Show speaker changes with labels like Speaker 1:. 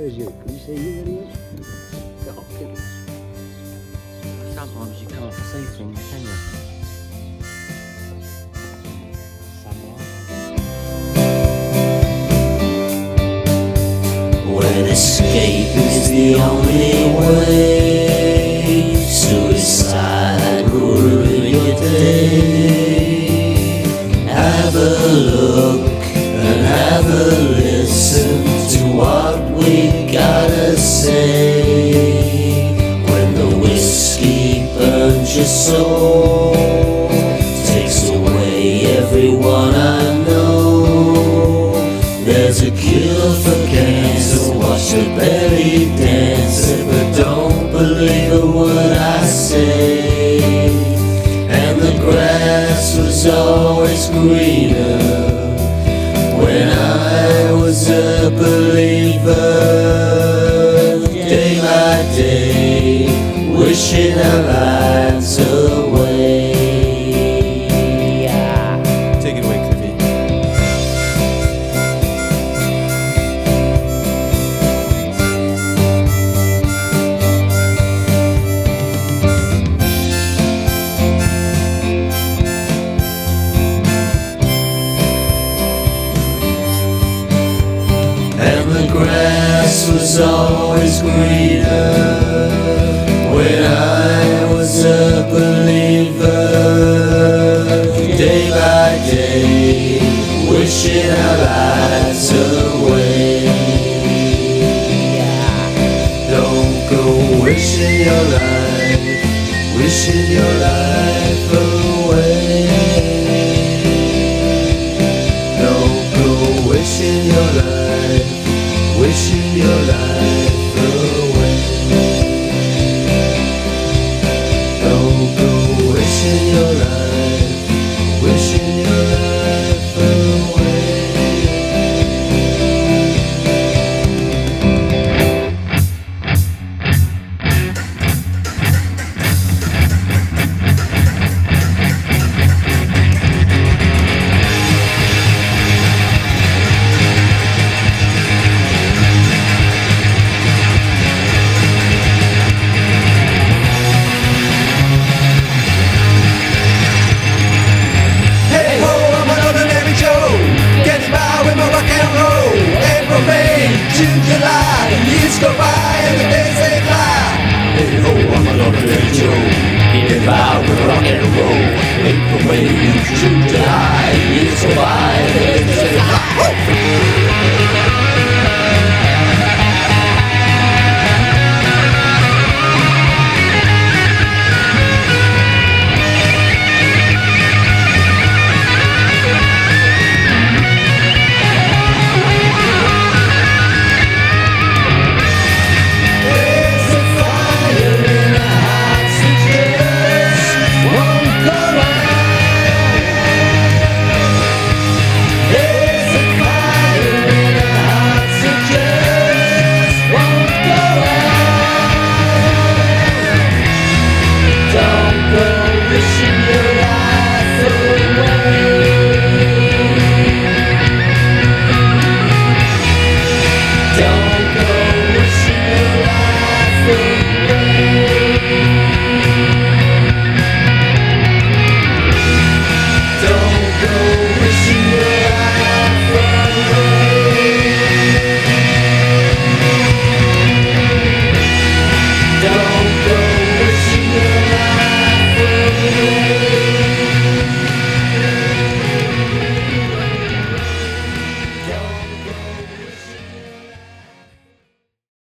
Speaker 1: Where's you? Can you see you any else? Oh, goodness.
Speaker 2: Sometimes you can't see things, can you?
Speaker 3: When escape is the only way, suicide will ruin your day. Have a look and have a listen soul, takes away everyone I know. There's a cure for cancer, watch the belly dancer, but don't believe a word I say. And the grass was always greener when I was a believer. Was always greener when I was a believer. Day by day, wishing our lives away. Don't go wishing your life, wishing your life away. Your life,
Speaker 4: If I were rock and roll. Make the way you should die. It's a